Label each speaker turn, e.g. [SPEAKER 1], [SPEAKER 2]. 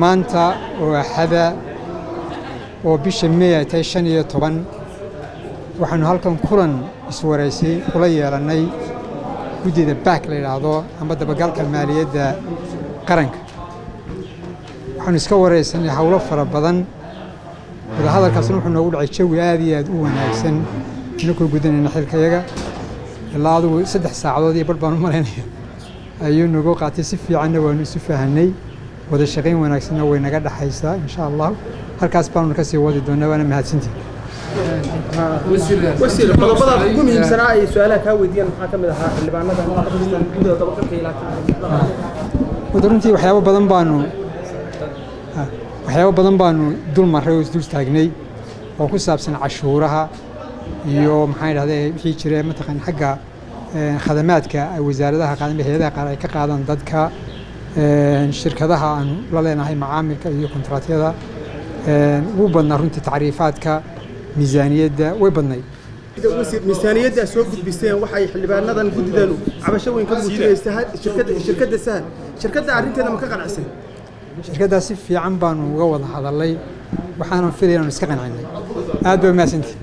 [SPEAKER 1] maanta oo axada oo bisha mey ay tahay shan iyo toban waxaanu halkan kulan iswaraysay kula yeelannay guddida baak la yidhaahdo amba dabagalka maaliyadda qaranka. Waxaanu iska waraysanay howlo fara badan. Wadahadalkaasna wuxuu noogu dhacay jawi aad iyo aad u wanaagsan. Inakoo gudanayna xilkayaga ilaa adugu saddex saacadood iyo barh baan u malaynaya ayuu nagu qaatay. Si fiicanna waanu isu fahanay wada shaqayn wanaagsanna way naga dhexaysaa insha allah halkaas baanu ka sii wadi doonaa waana mahadsantihin
[SPEAKER 2] wasiir qodobada ugu muhiimsanaa ay su'aalaha kaa weydiiyaan maxaa ka mid ahaa xildhibaanada guddida dabagalka ilaa
[SPEAKER 1] wada runtii waxyaabo badan baanu waxyaabo badan baanu dul marray oo isdul taagnay oo ku saabsan cashuuraha iyo maxaan idhahday wixii jira mataqaan xagga khadamaadka ay wasaaradaha qaadan hay'adaha qaar ay ka qaadaan dadka shirkadaha aanu la leenahay macaamilka iyo kontraatyada wuu badnaa runtii tacriifaadka miisaaniyadda way badnayd.
[SPEAKER 2] Wasiir miisaaniyadda soo gudbiseen waxay xildhibaanadan guddidanu cabasho weyn ka muujinaysa shirkadda sahal shirkadda arrinteeda ma ka qanacsan.
[SPEAKER 1] Shirkaddaas si fiican baanu uga wada hadalay waxaanan filaya inaanu iska qancinay. Aad bay umahadsantihi